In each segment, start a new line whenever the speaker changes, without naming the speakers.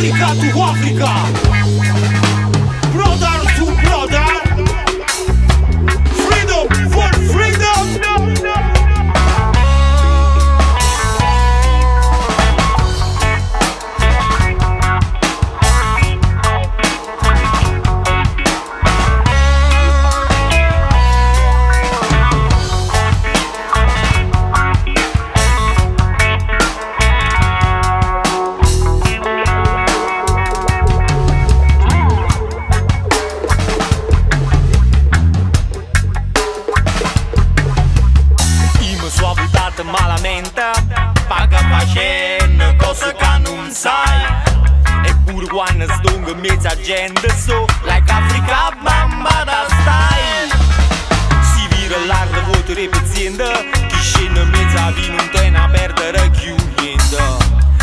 África do África. Mezza gente so Like Africa bamba da stai. Si vira l'arda voto repeziendo Chi scende mezza vino non te ne perdere niente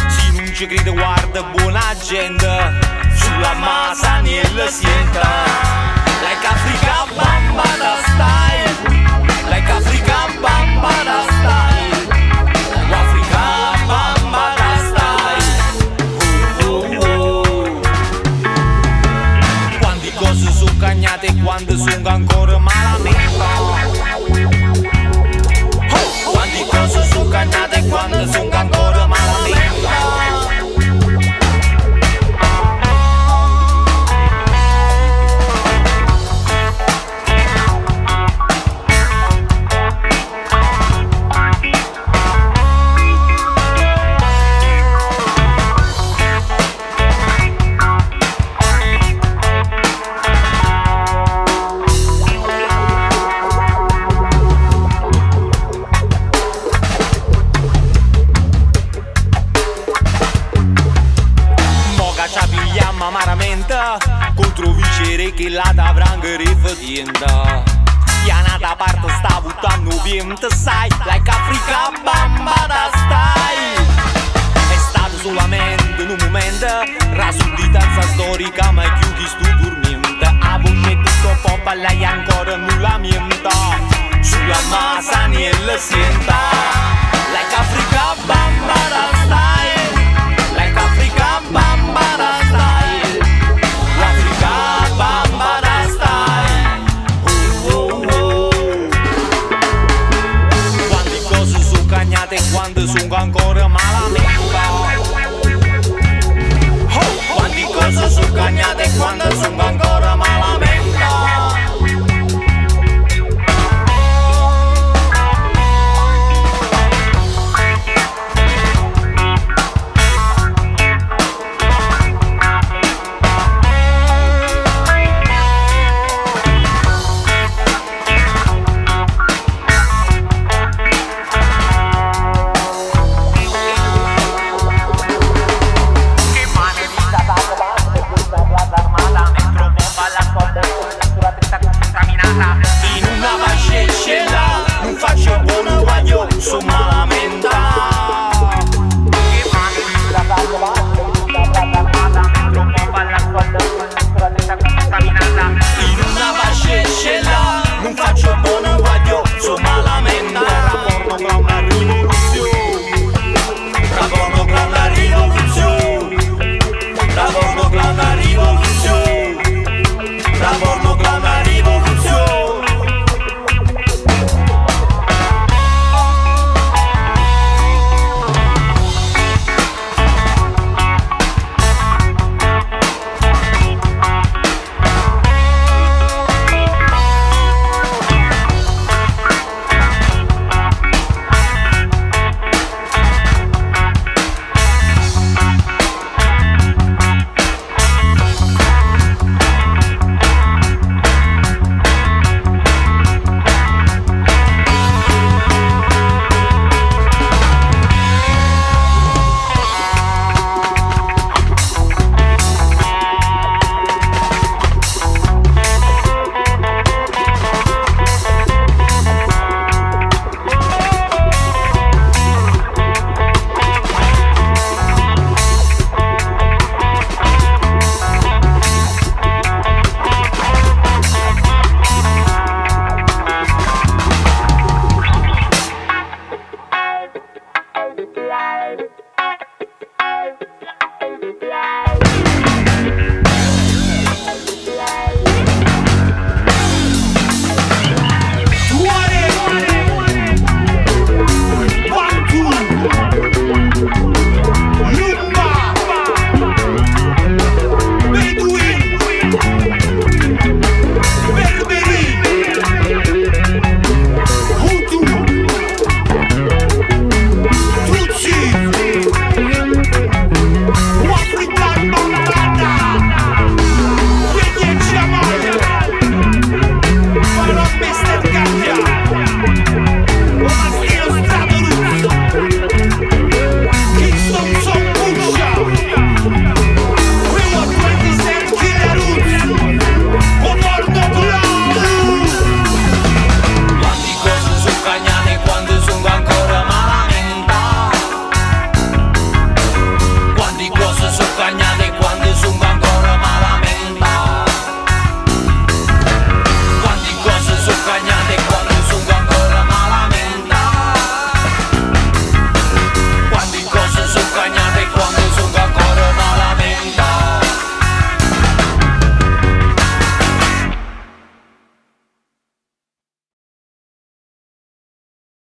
Si non ci crede guarda buona gente Sulla massa niente sienta. Like Africa bamba da stai. Like Africa bamba da stai vicere che la da vrangere fedienda Pianata parte sta buttando vento sai. Like Africa bamba da stai. È stato solamente un momento rasuditanza storica ma più chi sto dormendo a voce tutto poppa lei ancora nulla mienta. Sulla massa niente senta like Africa bamba da stai mate cuando es un gancore mala lengua. Cuando es un cañate cuando es un gancore.